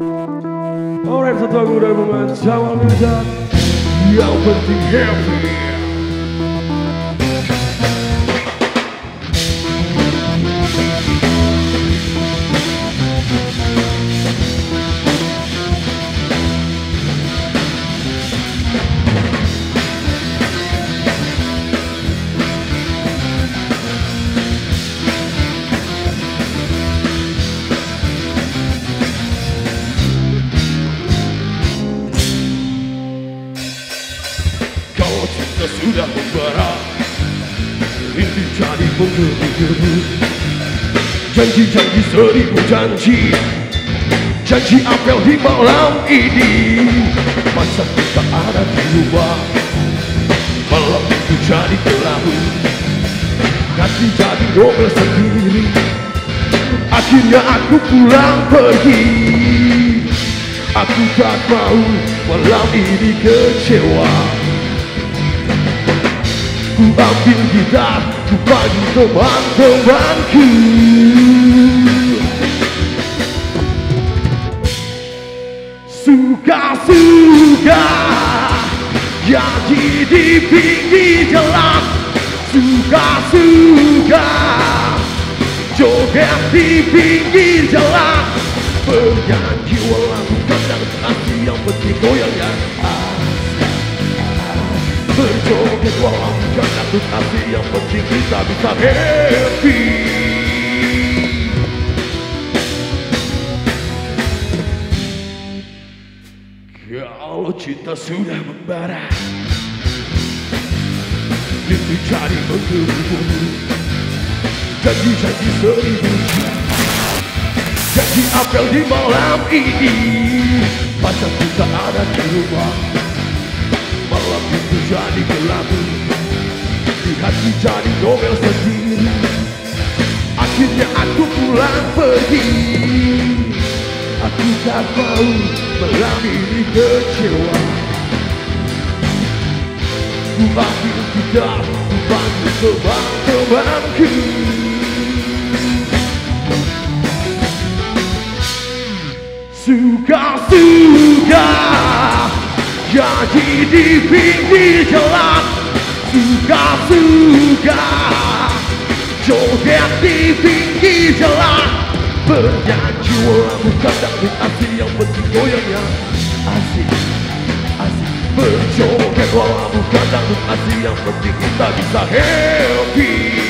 Alright, so talk about everyone. so I'm gonna die. Y'all fucking help me. Sudah membara. Rindu jadi menggebu-gebu Janji-janji seribu janji. Janji apel di malam ini. Masa kita ada di rumah. Malam itu jadi kelabu Kasih jadi dobel sendiri. Akhirnya aku pulang pergi. Aku tak mau malam ini kecewa ambil gitar, ku panggil teman-temanku Suka-suka Janji di pinggir jalan. Suka-suka Joget di pinggir jalan. Bernyanyi walau bukan dan hati yang penting Berjoget walau Santo ritual Carta tu nascia Fantigridade sabete que sürembere Lütfü çari öldürür Janji janji seribu Janji apel de malam ini. Pacarku tak que di rumah Itu jadi Di hati jadi novel sendiri Akhirnya aku pulang pergi. Aku tak mau malam ini kecewa. Ku ambil gitar, ku panggil teman-temanku Suka-suka Di pinggir jalan Suka-suka Joget di pinggir jalan Bernyanyi walau dari hati yang penting goyangnya Asik, asik Berjoget walau dari hati yang penting kita bisa happy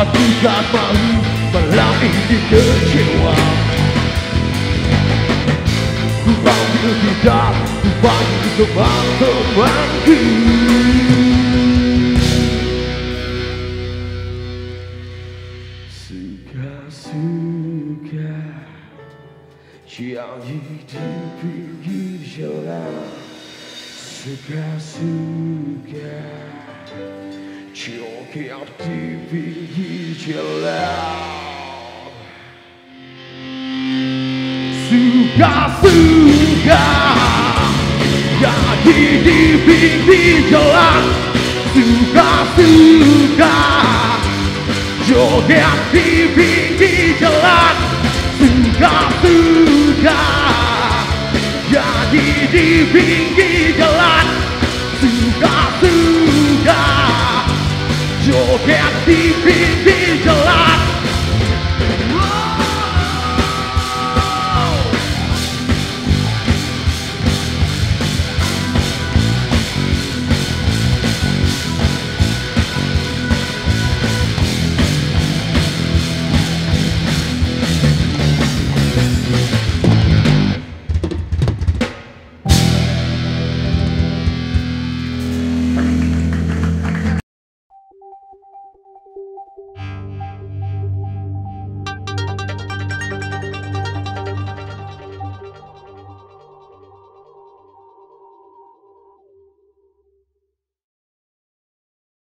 Aku tak mau malam ini kecewa Ku panggil tidak, ku panggil teman-temanku Suka-suka Janji di pinggir jalan Suka-suka Çok aktifim geceler Suka suka Jadi dipinggir jalan Suka suka a di pinggir jalan Suka suka Jadi di pinggir